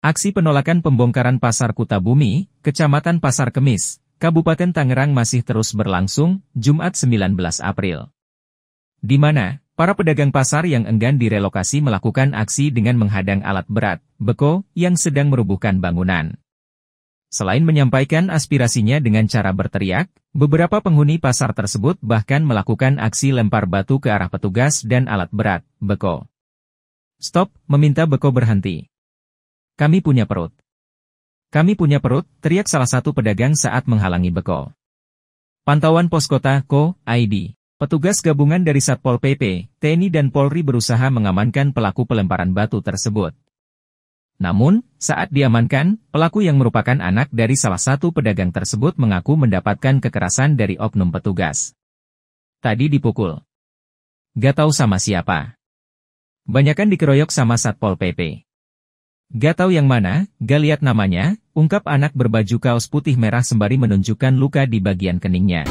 Aksi penolakan pembongkaran Pasar Kutabumi, Kecamatan Pasar Kemis, Kabupaten Tangerang masih terus berlangsung, Jumat 19 April. Di mana, para pedagang pasar yang enggan direlokasi melakukan aksi dengan menghadang alat berat, beko, yang sedang merubuhkan bangunan. Selain menyampaikan aspirasinya dengan cara berteriak, beberapa penghuni pasar tersebut bahkan melakukan aksi lempar batu ke arah petugas dan alat berat, beko. Stop, meminta beko berhenti. Kami punya perut. Kami punya perut, teriak salah satu pedagang saat menghalangi beko. Pantauan pos kota Ko, ID. Petugas gabungan dari Satpol PP, TNI dan Polri berusaha mengamankan pelaku pelemparan batu tersebut. Namun, saat diamankan, pelaku yang merupakan anak dari salah satu pedagang tersebut mengaku mendapatkan kekerasan dari oknum petugas. Tadi dipukul. Gak tahu sama siapa. Banyakan dikeroyok sama Satpol PP. Gak tahu yang mana, gak lihat namanya, ungkap anak berbaju kaos putih merah sembari menunjukkan luka di bagian keningnya.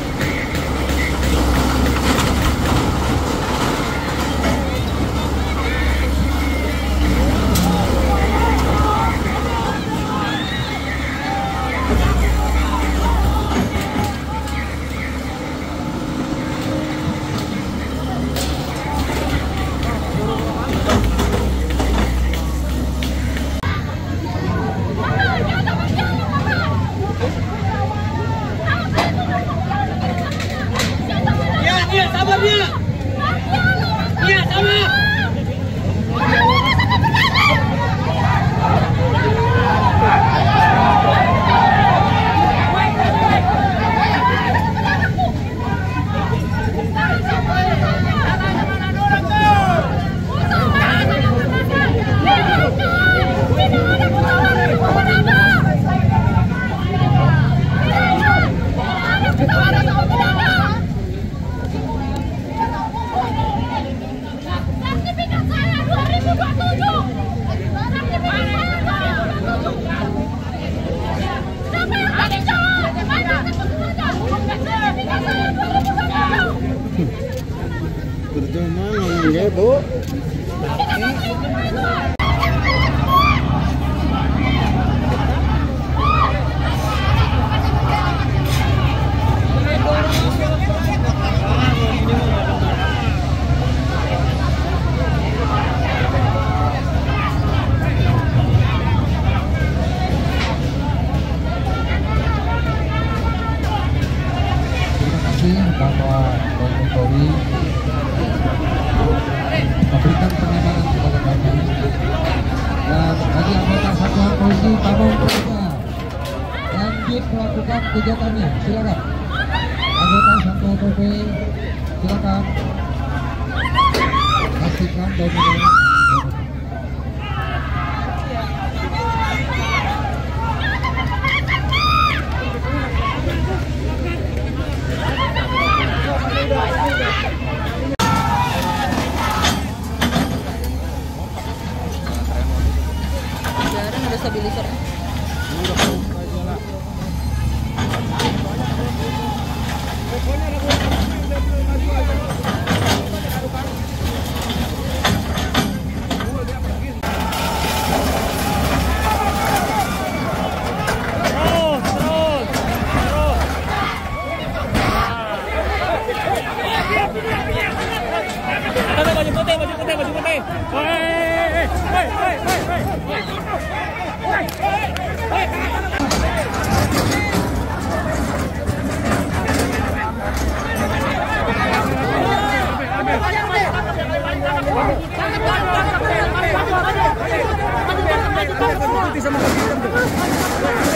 Mana ini, Bu? kasih bahwa Tni dan bagi anggota satuan polisi Pamong Praja lanjut melakukan kegiatannya. Silakan. Anggota satuan PP silakan. Pastikan dominan utilizará. Mati sama kita